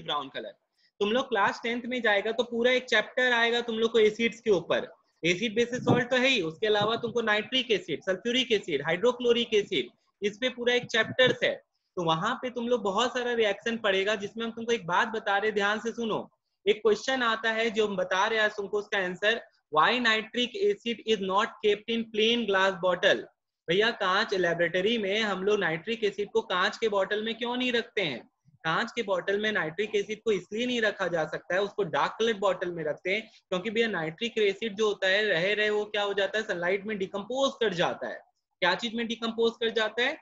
Brown colour तुम लोग class tenth में जाएगा तो पूरा एक चैप्टर आएगा तुम लोग को एसिड्स के ऊपर. एसिड बेसिस सॉल्ट तो है ही, उसके अलावा तुमको nitric acid sulphuric acid hydrochloric acid इस पे पूरा एक चैप्टर्स है. तो वहाँ पे तुम लोग बहुत सारा रिएक्शन पड़ेगा, जिसमें हम तुमको एक बात बता रहे ध्यान से सुनो. एक क्वेश्चन आता है जो हम बता रहे हैं तुमको, उसका answer why nitric acid is not kept in plain glass bottle भैया, कांच लेबोरेटरी में हम लोग नाइट्रिक एसिड को कांच के बॉटल में क्यों नहीं रखते हैं? कांच के बॉटल में नाइट्रिक एसिड को इसलिए नहीं रखा जा सकता है, उसको डार्क कलर बॉटल में रखते हैं, क्योंकि भैया नाइट्रिक एसिड जो होता है, रहे रहे वो क्या हो जाता है सनलाइट में डिकम्पोज कर जाता है। क्या चीज़ में डिकम्पोज कर जाता है?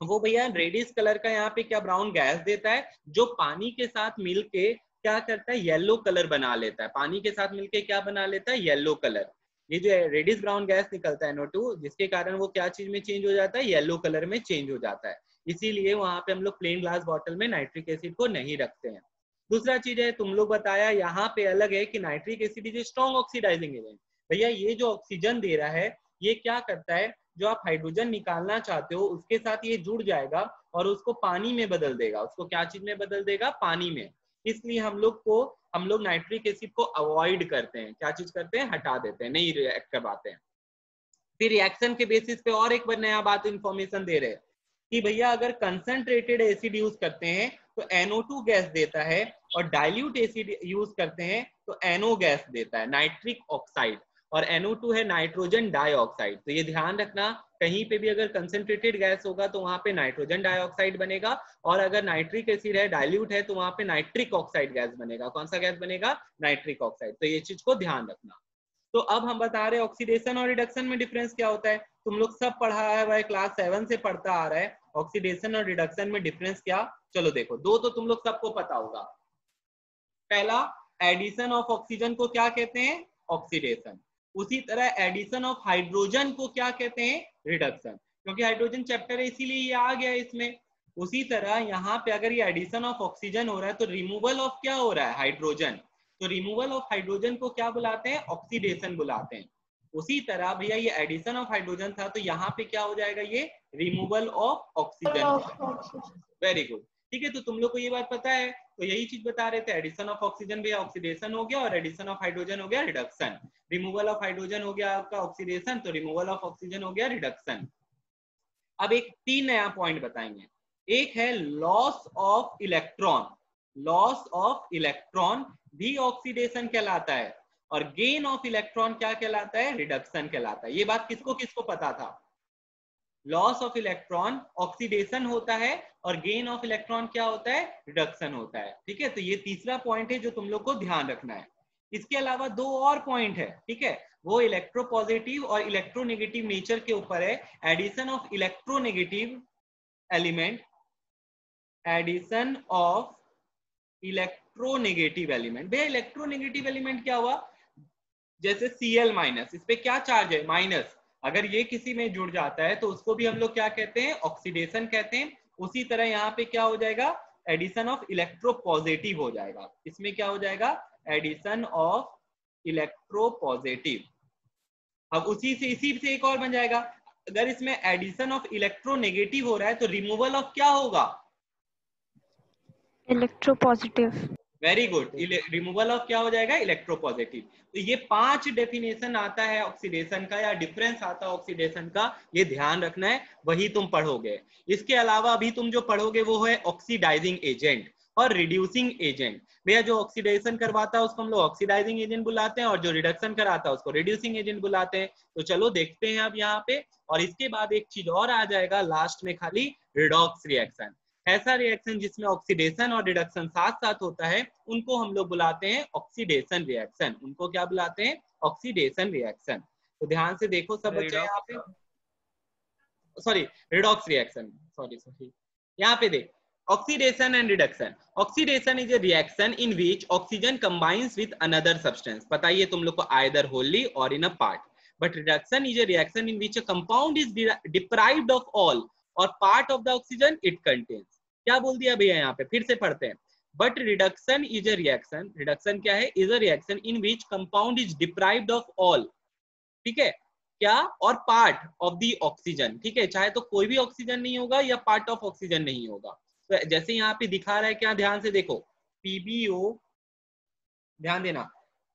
वो भैया रेडिस कलर का यहाँ पे क्या ब्राउन गैस देता है, जो पानी के साथ मिलके क्या करता है येलो कलर बना लेता है। पानी के साथ मिलके क्या बना लेता है येलो कलर ये जो रेडिस ब्राउन गैस निकलता है NO2 जिसके कारण वो क्या चीज़ में चेंज हो जाता है येलो कलर में चेंज हो जाता है। इसीलिए वहाँ पे हम लोग प्लेन ग्लास बॉटल में नाइट्रिक एसिड को नहीं रखते हैं। दूसरा चीज़ है, तुम लोग बताया यहाँ पे अलग है कि nitric acid is strong oxidising agent भैया, ये जो ऑक्सीजन दे रहा है, ये क्या करता है? जो आप हाइड्रोजन निकालना चाहते हो, उसके साथ ये जुड़ जाएगा और उसको पानी में बदल देगा। उसको क्या चीज़ में बदल देगा? पानी में। इसलिए हम लोग को, हम लोग नाइट्रिक एसिड को अवॉइड करते हैं। क्या चीज़ करते हैं? हटा देते हैं। नहीं रिएक्ट करवाते हैं। फिर रिएक्शन के बेसिस पे और एक बार नया बात इंफॉर्मेशन दे रहे हैं। कि भैया अगर कंसंट्रेटेड एसिड यूज़ करते हैं तो NO2 गैस देता है और डाइल्यूट एसिड यूज़ करते हैं तो NO गैस देता है नाइट्रिक ऑक्साइड और NO2 है नाइट्रोजन डाइऑक्साइड तो ये ध्यान रखना, कहीं पे भी अगर कंसेंट्रेटेड गैस होगा तो वहाँ पे नाइट्रोजन डाइऑक्साइड बनेगा और अगर नाइट्रिक एसिड है डाइल्यूट है तो वहाँ पे नाइट्रिक ऑक्साइड गैस बनेगा. कौन सा गैस बनेगा? नाइट्रिक ऑक्साइड तो ये चीज़ को ध्यान रखना. तो अब हम बता रहे ऑक्सीडेशन और रिडक्शन में डिफरेंस क्या होता है? तुम लोग सब पढ़ा है भाई क्लास सेवन से पढ़ता आ रहा है। ऑक्सीडेशन और रिडक्शन में डिफरेंस क्या? चलो देखो, दो तो तुम लोग सबको पता होगा। पहला एडिशन ऑफ़ ऑक्सीजन को क्या कहते हैं? ऑक्सीडेशन उसी तरह एडिशन ऑफ़ हाइड्रोजन को क्या कहते हैं? रिडक्शन क्योंकि हाइड्रोजन चैप्टर है, इसीलिए ये आ गया इसमें। उसी तरह यहाँ पे अगर ये एडिशन ऑफ़ ऑक्सीजन हो रहा है तो रिमूवल ऑफ़ क्या हो रहा है? हाइड्रोजन तो रिमूवल ऑफ़ हाइड्रोजन को क्या बुलाते हैं? ऑक्सीडेशन बुलाते हैं। उसी तरह भैया ये एडिशन ऑफ़ हाइड्रोजन था तो यहाँ पे क्या हो जाएगा ये? Removal of oxygen very good ठीक है तो तुम लोग को ये बात पता है तो यही चीज़ बता रहे थे एडिशन ऑफ़ ऑक्सीजन भी ऑक्सीडेशन हो गया और एडिशन ऑफ़ हाइड्रोजन हो गया रिडक्शन रिमूवल ऑफ़ हाइड्रोजन हो गया आपका ऑक्सीडेशन तो रिमूवल ऑफ़ ऑक्सीजन हो गया रिडक्शन अब एक तीन नया पॉइंट बताएँगे। एक है loss of electron loss of electron भी ऑक्सीडेशन कहलाता है। और गेन ऑफ़ इलेक्ट्रॉन क्या कहलाता है? रिडक्शन कहलाता है। ये बात किसको किसको पता था? लॉस ऑफ़ इलेक्ट्रॉन ऑक्सीडेशन होता है और गेन ऑफ़ इलेक्ट्रॉन क्या होता है? रिडक्शन होता है। ठीक है? तो ये तीसरा पॉइंट है जो तुम लोग को ध्यान रखना है। इसके अलावा दो और पॉइंट है। ठीक है? वो इलेक्ट्रोपॉजिटिव और इलेक्ट्रोनेगेटिव नेचर के ऊपर है। Addition of electronegative element addition of electronegative element भैया इलेक्ट्रोनेगेटिव एलिमेंट क्या हुआ? जैसे Cl माइनस इस पे क्या चार्ज है? माइनस अगर ये किसी में जुड़ जाता है तो उसको भी हम लोग क्या कहते हैं? ऑक्सीडेशन कहते हैं। उसी तरह यहाँ पे क्या हो जाएगा? एडिशन ऑफ़ इलेक्ट्रोपॉजिटिव हो जाएगा। इसमें क्या हो जाएगा? एडिशन ऑफ़ इलेक्ट्रोपॉजिटिव अब उसी से, इसी से एक और बन जाएगा। अगर इसमें एडिशन ऑफ़ इलेक्ट्रोनेगेटिव हो रहा है तो रिमूवल ऑफ़ क्या होगा? Electropositive very good removal of क्या हो जाएगा? इलेक्ट्रोपॉजिटिव तो ये पाँच डेफिनेशन आता है ऑक्सीडेशन का या डिफरेंस आता है ऑक्सीडेशन का ये ध्यान रखना है वही तुम पढ़ोगे। इसके अलावा अभी तुम जो पढ़ोगे वो है ऑक्सीडाइजिंग एजेंट और रिड्यूसिंग एजेंट भैया जो ऑक्सीडेशन करवाता है उसको हम लोग ऑक्सीडाइजिंग एजेंट बुलाते हैं और जो रिडक्शन कराता है उसको रिड्यूसिंग एजेंट बुलाते हैं। तो चलो देखते हैं अब यहाँ पे और इसके बाद एक चीज़ और आ जाएगा लास्ट में खाली रिडॉक्स रिएक्शन ऐसा रिएक्शन जिसमें ऑक्सीडेशन और रिडक्शन साथ साथ होता है उनको हम लोग बुलाते हैं ऑक्सीडेशन रिएक्शन उनको क्या बुलाते हैं? ऑक्सीडेशन रिएक्शन तो ध्यान से देखो सब बच्चे यहाँ पे। Sorry redox reaction sorry sorry यहाँ पे देख oxidation and reduction oxidation is a reaction in which oxygen combines with another substance बताइए तुम लोग को either wholly or in a part but reduction is a reaction in which a compound is deprive of all or part of the oxygen it contains क्या बोल दिया भैया यहाँ पे? फिर से पढ़ते हैं। But reduction is a reaction reduction क्या है? Is a reaction in which compound is deprived of all ठीक है? क्या? और पार्ट ऑफ़ द ऑक्सीजन ठीक है? चाहे तो कोई भी ऑक्सीजन नहीं होगा या पार्ट ऑफ़ ऑक्सीजन नहीं होगा। तो जैसे यहाँ पे दिखा रहा है क्या? ध्यान से देखो। पीबीओ ध्यान देना।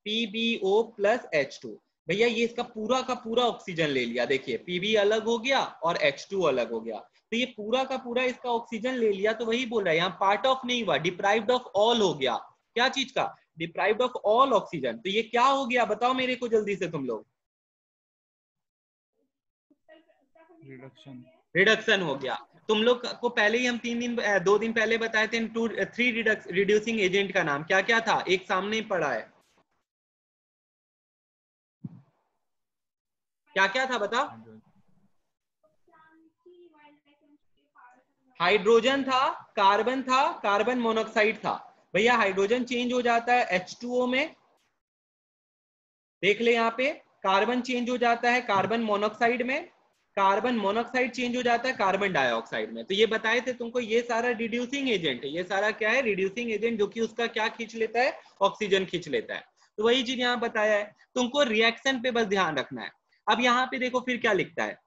पीबीओ प्लस एच टू भैया ये इसका पूरा का पूरा ऑक्सीजन ले लिया। देखिए पीबी अलग हो गया और एच टू अलग हो गया। तो ये पूरा का पूरा इसका ऑक्सीजन ले लिया तो वही बोल रहा है यहाँ पार्ट ऑफ़ नहीं हुआ डिप्राइव्ड ऑफ़ ऑल हो गया। क्या चीज़ का? डिप्राइव्ड ऑफ़ ऑल ऑक्सीजन तो ये क्या हो गया? बताओ मेरे को जल्दी से तुम लोग। रिडक्शन रिडक्शन हो गया। तुम लोग को पहले ही हम तीन दिन दो दिन पहले बताए थे टू थ्री रिड्यूसिंग एजेंट का नाम। क्या क्या था? एक सामने ही पड़ा है। क्या क्या था बता हाइड्रोजन था, कार्बन था, कार्बन मोनोक्साइड था। भैया, हाइड्रोजन चेंज हो जाता है H2O में। देख ले यहाँ पे, कार्बन चेंज हो जाता है कार्बन मोनोक्साइड में, कार्बन मोनोक्साइड चेंज हो जाता है कार्बन डाइऑक्साइड में। तो ये बताए थे तुमको, ये सारा रिड्यूसिंग एजेंट है, ये सारा क्या है? रिड्यूसिंग एजेंट जो कि उसका क्या खींच लेता है? ऑक्सीजन खींच लेता है। तो वही चीज़ यहाँ बताया है। तुमको रिएक्शन पे बस ध्यान रखना है। अब यहाँ पे देखो फिर क्या लिखता है।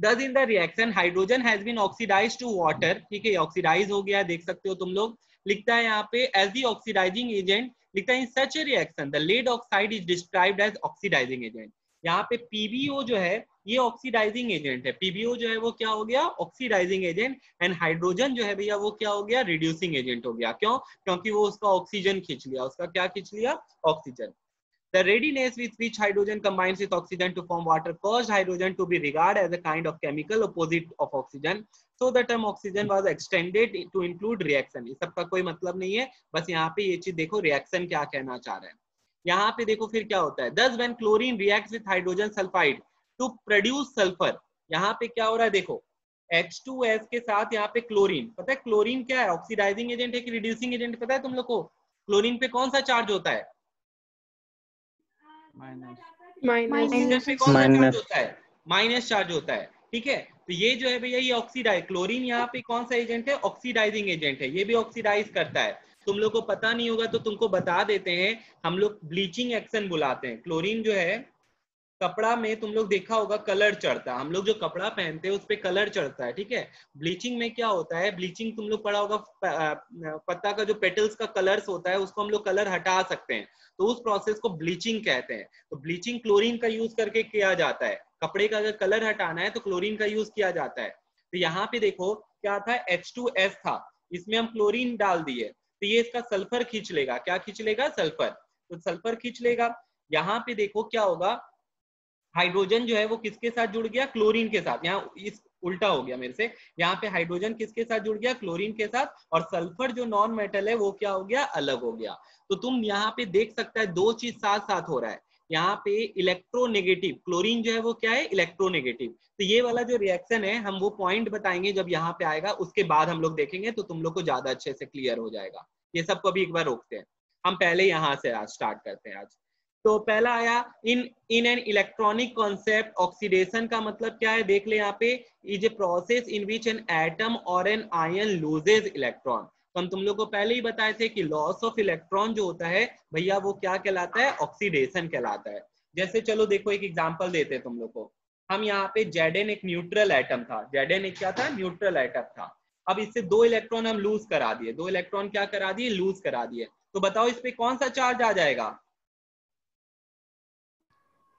Thus in the reaction hydrogen has been oxidise to water ठीक है ऑक्सीडाइज हो गया, देख सकते हो तुम लोग। लिखता है यहाँ पे एज दी ऑक्सीडाइजिंग एजेंट लिखता है in such a reaction the lead oxide is described as oxidising agent यहाँ पे पीबीओ जो है, ये ऑक्सीडाइजिंग एजेंट है। पीबीओ जो है, वो क्या हो गया? ऑक्सीडाइजिंग एजेंट एंड हाइड्रोजन जो है भैया, वो क्या हो गया? रिड्यूसिंग एजेंट हो गया। क्यों? क्योंकि वो उसका ऑक्सीजन खींच लिया। उसका क्या खींच लिया? Oxygen The readiness with which hydrogen combines with oxygen to form water caused hydrogen to be regarded as a kind of chemical opposite of oxygen. So the term oxygen was extended to include reaction. इस सबका कोई मतलब नहीं है बस यहाँ पे ये चीज़ देखो रिएक्शन क्या कहना चाह रहा है यहाँ पे देखो फिर क्या होता है thus when chlorine react with hydrogen sulphide to produce sulphur यहाँ पे क्या हो रहा है देखो H2S के साथ यहाँ पे क्लोरीन पता है क्लोरीन क्या है ऑक्सीडाइजिंग एजेंट है कि रिड्यूसिंग एजेंट पता है तुम लोग को क्लोरीन पे कौन सा चार्ज होता है माइनस माइनस होता है? माइनस चार्ज होता है। ठीक है? तो ये जो है भैया ये ऑक्सीडाइज क्लोरीन यहाँ पे कौन सा एजेंट है? ऑक्सीडाइजिंग एजेंट है। ये भी ऑक्सीडाइज करता है। तुम लोग को पता नहीं होगा तो तुमको बता देते हैं। हम लोग ब्लीचिंग एक्शन बुलाते हैं। क्लोरीन जो है कपड़ा में तुम लोग देखा होगा कलर चढ़ता है। हम लोग जो कपड़ा पहनते हैं, उस पर कलर चढ़ता है, ठीक है? ब्लीचिंग में क्या होता है, ब्लीचिंग तुम लोग पढ़ा होगा पत्ता का जो पेटल्स का कलर्स होता है, उसको हम लोग कलर हटा सकते हैं। तो उस प्रोसेस को ब्लीचिंग कहते हैं। तो ब्लीचिंग क्लोरीन का यूज़ करके किया जाता है। कपड़े का अगर कलर हटाना है तो क्लोरीन का यूज़ किया जाता है। तो यहाँ पे देखो, क्या था? H2S था। इसमें हम क्लोरीन डाल दिए। तो ये इसका सल्फ़र खींच लेगा। क्या खींच लेगा? सल्फ़र तो सल्फ़र खींच लेगा। यहाँ पे देखो क्या होगा? हाइड्रोजन जो है वो किसके साथ जुड़ गया? क्लोरीन के साथ। यहाँ इस उल्टा हो गया मेरे से। यहाँ पे हाइड्रोजन किसके साथ जुड़ गया? क्लोरीन के साथ। और सल्फ़र जो नॉन मेटल है, वो क्या हो गया? अलग हो गया। तो तुम यहाँ पे देख सकता है, दो चीज़ साथ साथ हो रहा है। यहाँ पे इलेक्ट्रोनेगेटिव क्लोरीन जो है वो क्या है? इलेक्ट्रोनेगेटिव तो ये वाला जो रिएक्शन है, हम वो पॉइंट बताएँगे जब यहाँ पे आएगा। उसके बाद हम लोग देखेंगे तो तुम लोग को ज़्यादा अच्छे से क्लियर हो जाएगा। ये सबको भी एक बार रोकते हैं। हम पहले यहाँ से आज स्टार्ट करते हैं आज। तो पहला आया in in an electronic concept oxidation का मतलब क्या है? देख ले यहाँ पे is a process in which an atom or an ion loses electron तो हम तुम लोग को पहले ही बताए थे कि लॉस ऑफ़ इलेक्ट्रॉन जो होता है, भैया वो क्या कहलाता है? ऑक्सीडेशन कहलाता है। जैसे चलो देखो एक एग्ज़ाम्पल देते हैं तुम लोग को। हम यहाँ पे जेडेन एक न्यूट्रल एटम था। जेडेन एक क्या था? न्यूट्रल एटम था। अब इससे दो इलेक्ट्रॉन हम लूज करा दिए। दो इलेक्ट्रॉन क्या करा दिए? लूज करा दिए। तो बताओ इस पे कौन सा चार्ज आ जाएगा?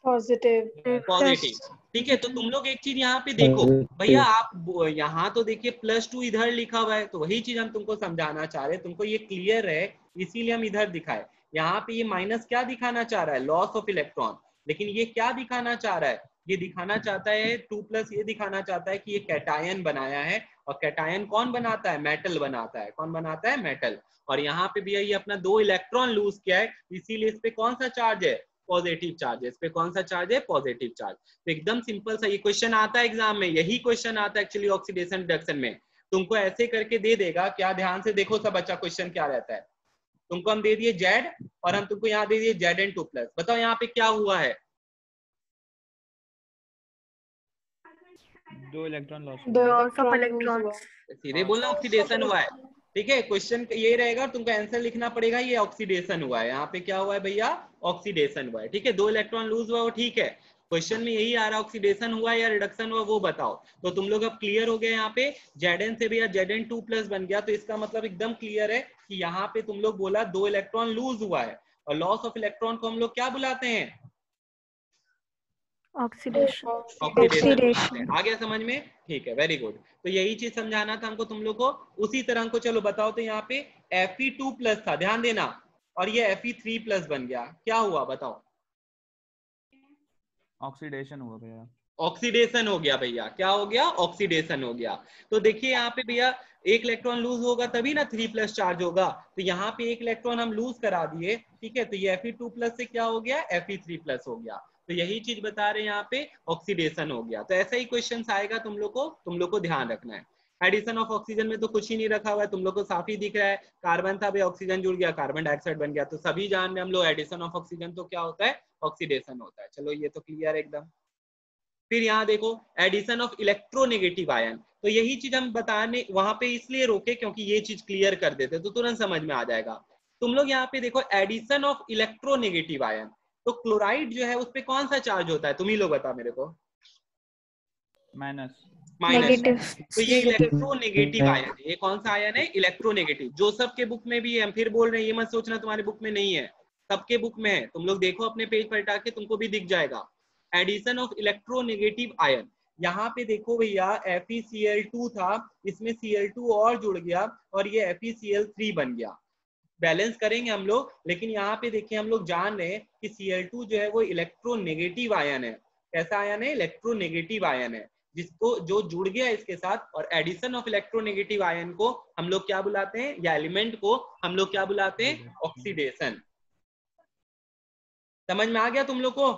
पॉजिटिव पॉजिटिव ठीक है तो तुम लोग एक चीज़ यहाँ पे देखो। भैया आप यहाँ तो देखिए प्लस टू इधर लिखा हुआ है तो वही चीज़ हम तुमको समझाना चाह रहे हैं। तुमको ये क्लियर है इसीलिए हम इधर दिखाए। यहाँ पे ये माइनस क्या दिखाना चाह रहा है? लॉस ऑफ़ इलेक्ट्रॉन लेकिन ये क्या दिखाना चाह रहा है? ये दिखाना चाहता है टू प्लस ये दिखाना चाहता है कि ये कैटायन बनाया है और कैटायन कौन बनाता है? मेटल बनाता है। कौन बनाता है? मेटल और यहाँ पे भी ये अपना दो इलेक्ट्रॉन लूज किया है इसीलिए इस पे कौन सा चार्ज है? पॉजिटिव चार्ज है इस पे कौन सा चार्ज है? पॉजिटिव चार्ज तो एकदम सिंपल सा ये क्वेश्चन आता है एग्ज़ाम में यही क्वेश्चन आता है एक्चुअली ऑक्सीडेशन रिडक्शन में. तुमको ऐसे करके दे देगा क्या ध्यान से देखो सब अच्छा क्वेश्चन क्या रहता है। तुमको हम दे दिए जेड और हम तुमको यहाँ दे दिए जेड एन टू प्लस बताओ यहाँ पे क्या हुआ है? दो इलेक्ट्रॉन लॉस दो इलेक्ट्रॉन सीधे बोलना ऑक्सीडेशन हुआ है। ठीक है क्वेश्चन ये रहेगा तुमको आंसर लिखना पड़ेगा, ये ऑक्सीडेशन हुआ है। यहाँ पे क्या हुआ है भैया? ऑक्सीडेशन हुआ है। ठीक है, दो इलेक्ट्रॉन लूज हुआ, वो ठीक है। क्वेश्चन में यही आ रहा है ऑक्सीडेशन हुआ या रिडक्शन हुआ, वो बताओ। तो तुम लोग अब क्लियर हो गए यहाँ पे। जेड से भैया जेड एन टू प्लस बन गया तो इसका मतलब एकदम क्लियर है कि यहाँ पे तुम लोग बोला दो इलेक्ट्रॉन लूज हुआ है। और लॉस ऑफ़ इलेक्ट्रॉन को हम लोग क्या बुलाते हैं? ऑक्सीडेशन ऑक्सीडेशन आ गया समझ में? ठीक है वेरी गुड तो यही चीज़ समझाना था हमको तुम लोग को। उसी तरह को चलो बताओ तो यहाँ पे Fe2 टू प्लस था ध्यान देना। और ये Fe3 थ्री प्लस बन गया। क्या हुआ बताओ? ऑक्सीडेशन हुआ भैया। ऑक्सीडेशन हो गया भैया। क्या हो गया? ऑक्सीडेशन हो गया। तो देखिए यहाँ पे भैया एक इलेक्ट्रॉन लूज होगा तभी ना थ्री प्लस चार्ज होगा। तो यहाँ पे एक इलेक्ट्रॉन हम लूज करा दिए। ठीक है तो ये Fe2 टू प्लस से क्या हो गया? Fe3 थ्री प्लस हो गया। तो यही चीज़ बता रहे हैं यहाँ पे ऑक्सीडेशन हो गया। तो ऐसा ही क्वेश्चन आएगा, तुम लोग को, तुम लोग को ध्यान रखना है। एडिशन ऑफ़ ऑक्सीजन में तो कुछ ही नहीं रखा हुआ है, तुम लोग को साफ़ ही दिख रहा है। कार्बन था, भाई ऑक्सीजन जुड़ गया कार्बन डाइऑक्साइड बन गया। तो सभी जान रहे हम लोग एडिशन ऑफ़ ऑक्सीजन तो क्या होता है? ऑक्सीडेशन होता है। चलो, ये तो क्लियर एकदम। फिर यहाँ देखो एडिशन ऑफ़ इलेक्ट्रोनेगेटिव आयन तो यही चीज़ हम बताने, वहाँ पे इसलिए रोके क्योंकि ये चीज़ क्लियर कर देते तो तुरंत समझ में आ जाएगा। तुम लोग यहाँ पे देखो एडिशन ऑफ़ इलेक्ट्रोनेगेटिव आयन तो क्लोराइड जो है उस पर कौन सा चार्ज होता है? तुम ही लोग बता मेरे को। माइनस माइनस तो ये इलेक्ट्रोनेगेटिव आयन है। ये कौन सा आयन है? इलेक्ट्रोनेगेटिव जो सबके बुक में भी है हम फिर बोल रहे हैं ये मत सोचना तुम्हारे बुक में नहीं है। सबके बुक में है। तुम लोग देखो अपने पेज पर हटा के तुमको भी दिख जाएगा। एडिशन ऑफ़ इलेक्ट्रोनेगेटिव आयन यहाँ पे देखो भैया FeCl2 था इसमें Cl2 और जुड़ गया और ये FeCl3 बन गया। बैलेंस करेंगे हम लोग लेकिन यहाँ पे देखिए हम लोग जान रहे हैं कि Cl2 जो है वो इलेक्ट्रोनेगेटिव आयन है। कैसा आयन है? इलेक्ट्रोनेगेटिव आयन है। जिसको जो जुड़ गया इसके साथ और एडिशन ऑफ़ इलेक्ट्रोनेगेटिव आयन को हम लोग क्या बुलाते हैं? या एलिमेंट को हम लोग क्या बुलाते हैं? ऑक्सीडेशन समझ में आ गया तुम लोग को?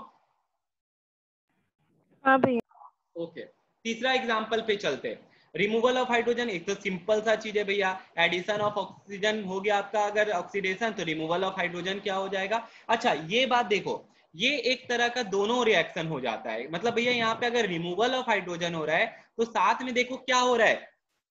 हाँ भैया। ओके तीसरा एग्ज़ाम्पल पे चलते रिमूवल ऑफ़ हाइड्रोजन एक तो सिंपल सा चीज़ है भैया। एडिशन ऑफ़ ऑक्सीजन हो गया आपका अगर ऑक्सीडेशन तो रिमूवल ऑफ़ हाइड्रोजन क्या हो जाएगा? अच्छा ये बात देखो, ये एक तरह का दोनों रिएक्शन हो जाता है। मतलब भैया, यहाँ पे अगर रिमूवल ऑफ़ हाइड्रोजन हो रहा है तो साथ में देखो क्या हो रहा है।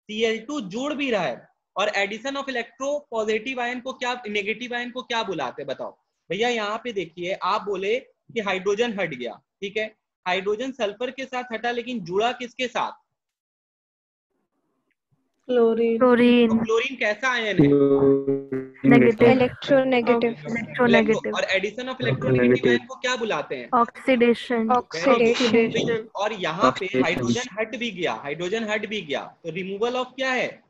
Cl2 जुड़ भी रहा है और addition of electropositive ion को क्या नेगेटिव आयन को क्या बुलाते हैं, बताओ। भैया, यहाँ पे देखिए, आप बोले कि हाइड्रोजन हट गया, ठीक है? हाइड्रोजन सल्फ़र के साथ हटा, लेकिन जुड़ा किसके साथ? क्लोरीन क्लोरीन क्लोरीन कैसा आयन है नेगेटिव इलेक्ट्रोनेगेटिव इलेक्ट्रोनेगेटिव और एडिशन ऑफ़ इलेक्ट्रोनेगेटिव आयन को क्या बुलाते हैं? ऑक्सीडेशन ऑक्सीडेशन और यहाँ पे हाइड्रोजन हट भी गया हाइड्रोजन हट भी गया। तो रिमूवल ऑफ़ क्या है?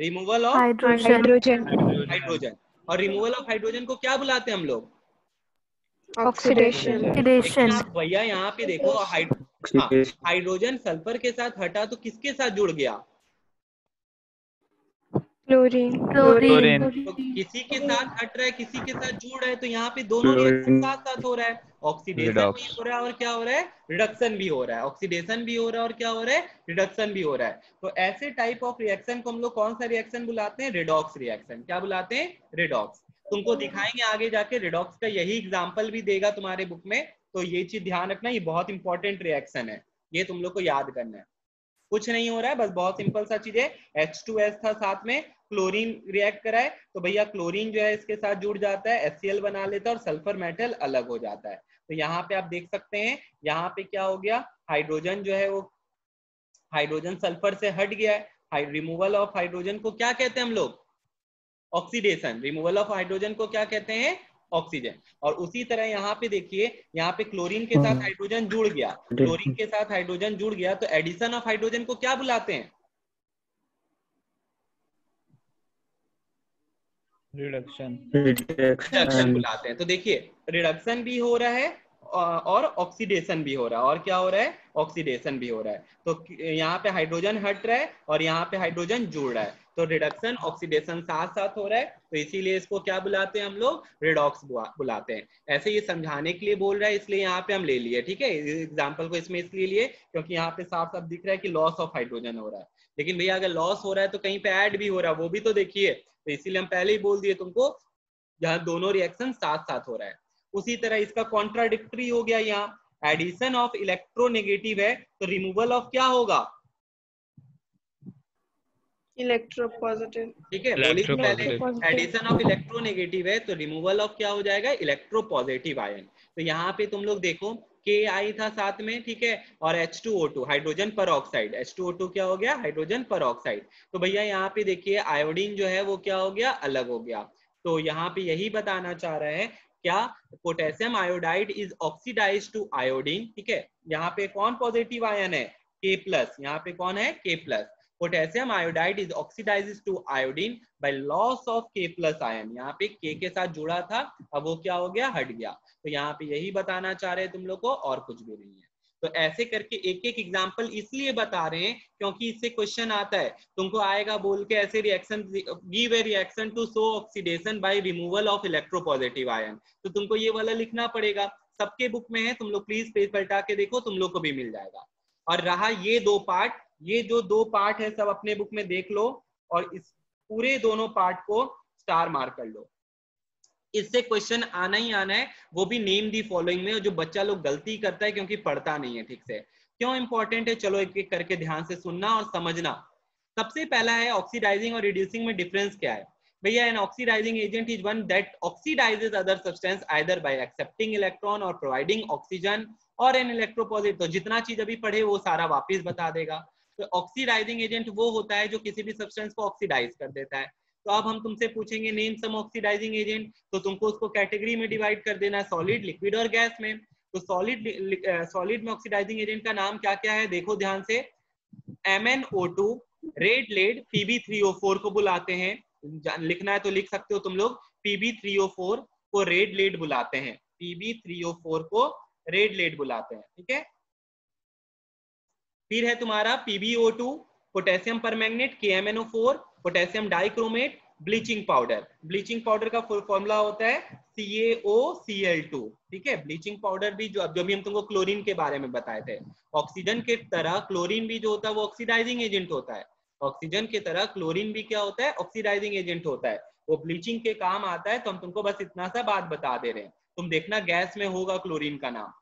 Removal of hydrogen hydrogen hydrogen और रिमूवल ऑफ़ हाइड्रोजन को क्या बुलाते हैं हम लोग? ऑक्सीडेशन ऑक्सीडेशन भैया यहाँ पे देखो हाइड- हाँ, हाइड्रोजन सल्फ़र के साथ हटा तो किसके साथ जुड़ गया? क्लोरीन क्लोरीन तो किसी के साथ हट रहा है किसी के साथ जुड़ रहा है तो यहाँ पे दोनों रिएक्शन साथ साथ हो रहा है। ऑक्सीडेशन भी हो रहा है और क्या हो रहा है? रिडक्शन भी हो रहा है। ऑक्सीडेशन भी हो रहा है और क्या हो रहा है? रिडक्शन भी हो रहा है। तो ऐसे टाइप ऑफ़ रिएक्शन को हम लोग कौन सा रिएक्शन बुलाते हैं? रिडॉक्स रिएक्शन क्या बुलाते हैं? रिडॉक्स तुमको दिखाएँगे आगे जाके। रिडॉक्स का यही एग्ज़ाम्पल भी देगा तुम्हारे बुक में। तो ये चीज़ ध्यान रखना, ये बहुत इंपॉर्टेंट रिएक्शन है। ये तुम लोग को याद करना है। कुछ नहीं हो रहा है, बस बहुत सिंपल सा चीज़ है। H2S था साथ में क्लोरीन रिएक्ट करा है। तो भैया क्लोरीन जो है इसके साथ जुड़ जाता है HCl बना लेता है और सल्फ़र मेटल अलग हो जाता है। तो यहाँ पे आप देख सकते हैं, यहाँ पे क्या हो गया? हाइड्रोजन जो है वो हाइड्रोजन सल्फ़र से हट गया है। रिमूवल ऑफ़ हाइड्रोजन को क्या कहते हैं हम लोग? ऑक्सीडेशन रिमूवल ऑफ़ हाइड्रोजन को क्या कहते हैं? ऑक्सीजन और उसी तरह यहाँ पे देखिए यहाँ पे क्लोरीन के साथ हाइड्रोजन जुड़ गया। क्लोरीन के साथ हाइड्रोजन जुड़ गया तो एडिशन ऑफ़ हाइड्रोजन को क्या बुलाते हैं? रिडक्शन रिडक्शन बुलाते हैं। तो देखिए रिडक्शन भी हो रहा है और ऑक्सीडेशन भी हो रहा है। और क्या हो रहा है? ऑक्सीडेशन भी हो रहा है। तो यहाँ पे हाइड्रोजन हट रहा है और यहाँ पे हाइड्रोजन जुड़ रहा है। तो रिडक्शन ऑक्सीडेशन साथ साथ हो रहा है तो इसीलिए इसको क्या बुलाते हैं हम लोग? रिडॉक्स बुलाते हैं। ऐसे ये समझाने के लिए बोल रहा है, इसलिए यहाँ पे हम ले लिए, ठीक है? एग्ज़ाम्पल को इसमें इसलिए लिए क्योंकि यहाँ पे साफ़ साफ़ दिख रहा है कि लॉस ऑफ़ हाइड्रोजन हो रहा है। लेकिन भैया, अगर लॉस हो रहा है तो कहीं पे ऐड भी हो रहा है, वो भी तो देखिए। तो इसीलिए हम पहले ही बोल दिए तुमको, यहाँ दोनों रिएक्शन साथ साथ हो रहा है। उसी तरह इसका कॉन्ट्राडिक्टरी हो गया यहाँ। एडिशन ऑफ़ इलेक्ट्रोनेगेटिव है तो रिमूवल ऑफ़ क्या होगा? Electropositive. ठीक है बोली थी एडिशन ऑफ़ इलेक्ट्रोनेगेटिव है तो रिमूवल ऑफ़ क्या हो जाएगा? इलेक्ट्रोपॉजिटिव आयन तो यहाँ पे तुम लोग देखो के आई था साथ में ठीक है और H2O2 हाइड्रोजन पर ऑक्साइड H2O2 क्या हो गया? हाइड्रोजन पर ऑक्साइड तो भैया यहाँ पे देखिए आयोडीन जो है वो क्या हो गया? अलग हो गया. तो यहाँ पे यही बताना चाह रहे हैं क्या potassium iodide is oxidise to iodine ठीक है यहाँ पे कौन पॉजिटिव आयन है? के प्लस यहाँ पे कौन है? K plus potassium iodide is oxidise to iodine by loss of K plus ion यहाँ पे के के साथ जुड़ा था, अब वो क्या हो गया? हट गया। तो यहाँ पे यही बताना चाह रहे हैं तुम लोग को, और कुछ भी नहीं है। तो ऐसे करके एक एक एग्ज़ाम्पल इसलिए बता रहे हैं, क्योंकि इससे क्वेश्चन आता है। तुमको आएगा बोल के ऐसे reaction give a reaction to so oxidation by removal of electropositive ion तो तुमको ये वाला लिखना पड़ेगा। सबके बुक में है, तुम लोग प्लीज़ पेज पलटा के देखो, तुम लोग को भी मिल जाएगा। और रहा ये दो पार्ट ये जो दो पार्ट है, सब अपने बुक में देख लो और इस पूरे दोनों पार्ट को स्टार मार्क कर लो। इससे क्वेश्चन आना ही आना है, वो भी नेम दी फॉलोइंग में जो बच्चा लोग गलती करता है क्योंकि पढ़ता नहीं है ठीक से। क्यों इंपॉर्टेंट है? चलो एक एक करके ध्यान से सुनना और समझना। सबसे पहला है ऑक्सीडाइजिंग और रिड्यूसिंग में डिफरेंस क्या है? भैया an oxidising agent is one that oxidises other substance either by accepting electron or providing oxygen or an electropositive तो जितना चीज़ अभी पढ़े, वो सारा वापस बता देगा। तो ऑक्सीडाइजिंग एजेंट वो होता है जो किसी भी सब्सटेंस को ऑक्सीडाइज कर देता है। तो अब हम तुमसे पूछेंगे नेम सम ऑक्सीडाइजिंग एजेंट तो तुमको उसको कैटेगरी में डिवाइड कर देना है सॉलिड लिक्विड और गैस में। तो सॉलिड सॉलिड में ऑक्सीडाइजिंग एजेंट का नाम क्या क्या है, देखो ध्यान से। MnO2 रेड लेड Pb3O4 को बुलाते हैं। लिखना है तो लिख सकते हो तुम लोग। Pb3O4 को रेड लेड बुलाते हैं। Pb3O4 को रेड लेड बुलाते हैं, ठीक है? फिर है तुम्हारा PbO2 पोटेशियम पर permanganate KMnO4 potassium dichromate bleaching powder bleaching powder का फुल फॉर्मूला होता है CaOCl2 ठीक है? ब्लीचिंग पाउडर भी जो जो भी हम तुमको क्लोरीन के बारे में बताए थे ऑक्सीजन के तरह क्लोरीन भी जो होता है वो ऑक्सीडाइजिंग एजेंट होता है. ऑक्सीजन की तरह क्लोरीन भी क्या होता है? ऑक्सीडाइजिंग एजेंट होता है. वो ब्लीचिंग के काम आता है तो हम तुमको बस इतना सा बात बता दे रहे हैं। तुम देखना गैस में होगा क्लोरीन का नाम।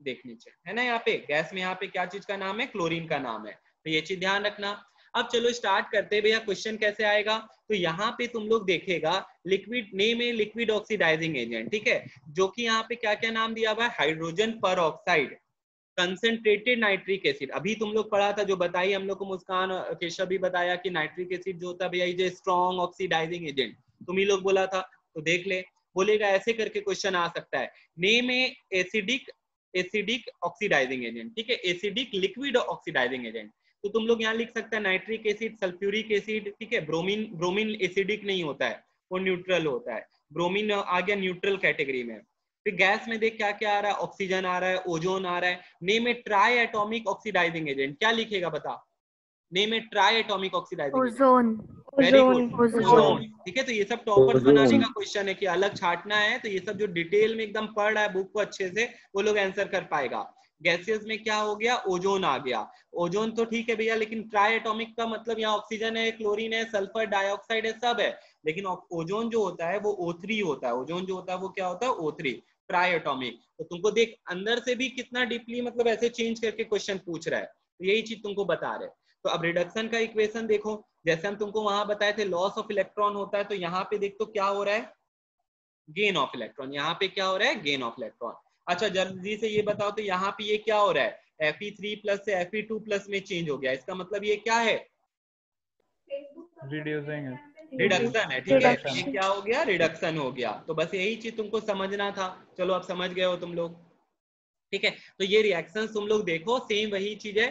देख नीचे है ना यहाँ पे? गैस में यहाँ पे क्या चीज़ का नाम है? क्लोरीन का नाम है। तो ये चीज़ ध्यान रखना। अब चलो स्टार्ट करते हैं। भैया क्वेश्चन कैसे आएगा? तो यहाँ पे तुम लोग देखेगा लिक्विड नेम है लिक्विड ऑक्सीडाइजिंग एजेंट ठीक है? जो कि यहाँ पे क्या क्या नाम दिया हुआ है? हाइड्रोजन पर ऑक्साइड कंसेंट्रेटेड नाइट्रिक एसिड अभी तुम लोग पढ़ा था, जो बताई हम लोग को मुस्कान, केशव भी बताया कि नाइट्रिक एसिड जो होता है भैया ये स्ट्रॉन्ग ऑक्सीडाइजिंग एजेंट तुम ही लोग बोला था तो देख ले। बोलेगा ऐसे करके क्वेश्चन आ सकता है। नेम है एसिडिक एसिडिक ऑक्सीडाइजिंग एजेंट ठीक है? एसिडिक लिक्विड ऑक्सीडाइजिंग एजेंट तो तुम लोग यहाँ लिख सकते हैं नाइट्रिक एसिड सल्फ्यूरिक एसिड ठीक है? ब्रोमीन ब्रोमीन एसिडिक नहीं होता है, वो न्यूट्रल होता है। ब्रोमीन आ गया न्यूट्रल कैटेगरी में। फिर गैस में देख क्या क्या आ रहा है? ऑक्सीजन आ रहा है ओजोन आ रहा है। Name a triatomic oxidising agent क्या लिखेगा बता? Name a triatomic oxidising ozone very good ozone ठीक है तो ये सब टॉपर्स बनाने का क्वेश्चन है कि अलग छाटना है तो ये सब जो डिटेल में एकदम पढ़ रहा है बुक को अच्छे से वो लोग आंसर कर पाएगा। गैसेस में क्या हो गया? ओजोन आ गया। ओजोन तो ठीक है भैया लेकिन ट्राई एटोमिक का मतलब यहाँ ऑक्सीजन है क्लोरीन है सल्फ़र डाइऑक्साइड है सब है। लेकिन ओजोन जो होता है वो O3 होता है। ओजोन जो होता है वो क्या होता है? O3 ट्राई एटोमिक तो तुमको देख अंदर से भी कितना डीपली मतलब ऐसे चेंज करके क्वेश्चन पूछ रहा है। तो यही चीज़ तुमको बता रहे तो अब रिडक्शन का इक्वेशन देखो। जैसे हम तुमको वहाँ बताए थे लॉस ऑफ़ इलेक्ट्रॉन होता है तो यहाँ पे देख तो क्या हो रहा है? गेन ऑफ़ इलेक्ट्रॉन यहाँ पे क्या हो रहा है? गेन ऑफ़ इलेक्ट्रॉन अच्छा जल्दी से ये बताओ तो यहाँ पे ये क्या हो रहा है? Fe3 प्लस से Fe2 प्लस में चेंज हो गया। इसका मतलब ये क्या है? रिड्यूसिंग रिडक्शन है ठीक है। ये क्या हो गया? रिडक्शन हो गया। तो बस यही चीज़ तुमको समझना था। चलो अब समझ गए हो तुम लोग। ठीक है? तो ये रिएक्शन तुम लोग देखो सेम वही चीज़ है।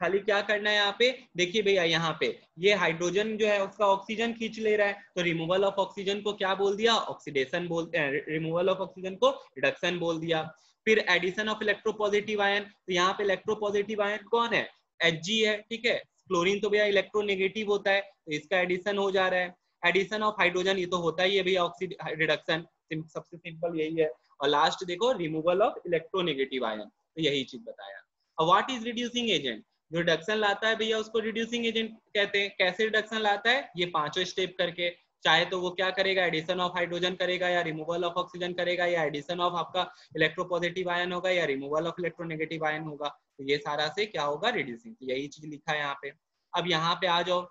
खाली क्या करना है यहाँ पे? देखिए भैया, यहाँ पे। ये हाइड्रोजन जो है, उसका ऑक्सीजन खींच ले रहा है। तो रिमूवल ऑफ़ ऑक्सीजन को क्या बोल दिया? ऑक्सीडेशन बोल रिमूवल ऑफ़ ऑक्सीजन को रिडक्शन बोल दिया। फिर एडिशन ऑफ़ इलेक्ट्रोपॉजिटिव आयन तो यहाँ पे इलेक्ट्रोपॉजिटिव आयन कौन है? एच है, ठीक है? क्लोरीन तो भैया इलेक्ट्रोनेगेटिव होता है तो इसका एडिशन हो जा रहा है। एडिशन ऑफ़ हाइड्रोजन ये तो होता ही है भैया ऑक्सीड रिडक्शन सबसे सिंपल यही है। और लास्ट देखो रिमूवल ऑफ़ इलेक्ट्रोनेगेटिव आयन तो यही चीज़ बताया। और व्हाट इज़ रिड्यूसिंग एजेंट जो रिडक्शन लाता है भैया, उसको रिड्यूसिंग एजेंट कहते हैं। कैसे रिडक्शन लाता है? ये पाँचों स्टेप करके। चाहे तो वो क्या करेगा? एडिशन ऑफ़ हाइड्रोजन करेगा या रिमूवल ऑफ़ ऑक्सीजन करेगा या एडिशन ऑफ़ आपका इलेक्ट्रोपॉजिटिव आयन होगा या रिमूवल ऑफ़ इलेक्ट्रोनेगेटिव आयन होगा। तो ये सारा से क्या होगा? रिड्यूसिंग तो यही चीज़ लिखा है यहाँ पे। अब यहाँ पे आ जाओ।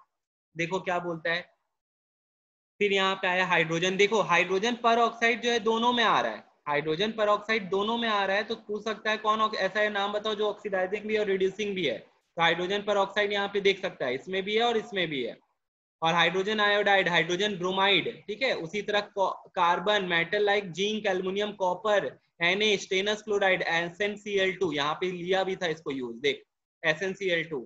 देखो क्या बोलता है। फिर यहाँ पे आया हाइड्रोजन देखो हाइड्रोजन पर ऑक्साइड जो है दोनों में आ रहा है। हाइड्रोजन पर दोनों में आ रहा है तो पूछ सकता है कौन ऐसा है नाम बताओ जो ऑक्सीडाइजिंग भी है और रिड्यूसिंग भी है। तो हाइड्रोजन पर ऑक्साइड यहाँ पे देख सकता है, इसमें भी है और इसमें भी है। और हाइड्रोजन आयोडाइड हाइड्रोजन ब्रोमाइड ठीक है? उसी तरह carbon metal like zinc aluminium copper and stannous chloride S N C L two यहाँ पे लिया भी था इसको यूज़ देख S N C L two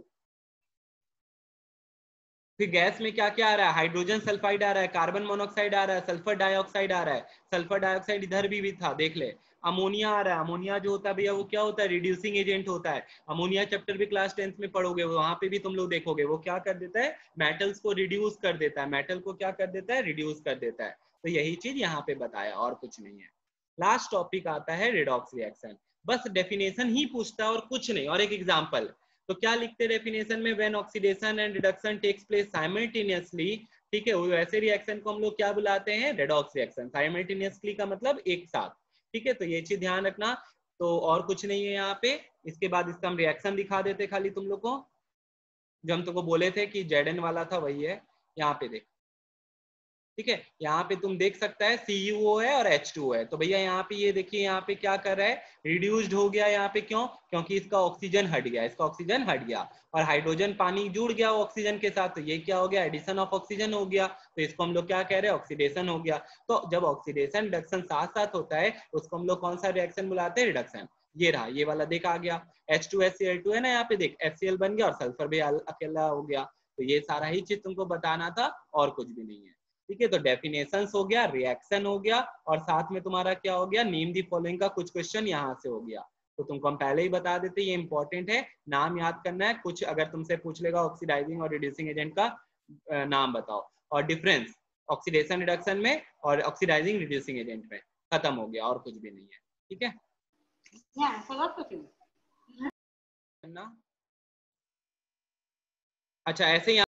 फिर गैस में क्या क्या आ रहा है? हाइड्रोजन सल्फाइड आ रहा है कार्बन मोनोक्साइड आ रहा है सल्फ़र डाइऑक्साइड आ रहा है। सल्फ़र डाइऑक्साइड इधर भी, भी था देख ले। अमोनिया आ रहा है अमोनिया जो होता है भैया वो क्या होता है? रिड्यूसिंग एजेंट होता है। अमोनिया चैप्टर भी क्लास टेंथ में पढ़ोगे वहाँ पे भी तुम लोग देखोगे वो क्या कर देता है? मेटल्स को रिड्यूस कर देता है। मेटल को क्या कर देता है? रिड्यूस कर देता है। तो यही चीज़ यहाँ पे बताया और कुछ नहीं है। लास्ट टॉपिक आता है रिडॉक्स रिएक्शन बस डेफिनेशन ही पूछता है और कुछ नहीं। और एक एग्ज़ाम्पल तो क्या लिखते डेफिनेशन में when oxidation and reduction takes place simultaneously ठीक है, वो ऐसे रिएक्शन को हम लोग क्या बुलाते हैं? रेडॉक्स रिएक्शन साइमल्टेनियसली का मतलब एक साथ। ठीक है तो ये चीज़ ध्यान रखना। तो और कुछ नहीं है यहाँ पे। इसके बाद इसका हम रिएक्शन दिखा देते खाली तुम लोग को। जो हम तुमको बोले थे कि जेडन वाला था, वही है। यहाँ पे देख। ठीक है? यहाँ पे तुम देख सकता है सी है और एच टू है। तो भैया यहाँ पे ये देखिए, यहाँ पे क्या कर रहा है? रिड्यूस्ड हो गया यहाँ पे क्यों? क्योंकि इसका ऑक्सीजन हट गया, इसका ऑक्सीजन हट गया। और हाइड्रोजन पानी जुड़ गया ऑक्सीजन के साथ तो ये क्या हो गया? एडिशन ऑफ़ ऑक्सीजन हो गया। तो इसको हम लोग क्या कह रहे हैं? ऑक्सीडेशन हो गया। तो जब ऑक्सीडेशन रिडक्शन साथ साथ होता है, उसको हम लोग कौन सा रिएक्शन बुलाते हैं? रिडक्शन ये रहा, ये वाला देख आ गया। H two S C L two है ना यहाँ पे? देख एच सी एल बन गया और सल्फ़र भी अकेला हो गया। तो ये सारा ही चीज़ तुमको बताना था और कुछ भी नहीं है। ठीक है तो डेफिनेशन हो गया रिएक्शन हो गया और साथ में तुम्हारा क्या हो गया नेम दी फॉलोइंग का कुछ क्वेश्चन यहाँ से हो गया। तो तुमको हम पहले ही बता देते ये इंपॉर्टेंट है नाम याद करना है कुछ अगर तुमसे पूछ लेगा ऑक्सीडाइजिंग और रिड्यूसिंग एजेंट का नाम बताओ। और डिफरेंस ऑक्सीडेशन रिडक्शन में और ऑक्सीडाइजिंग रिड्यूसिंग एजेंट में खत्म हो गया और कुछ भी नहीं है ठीक है? ना अच्छा ऐसे यहाँ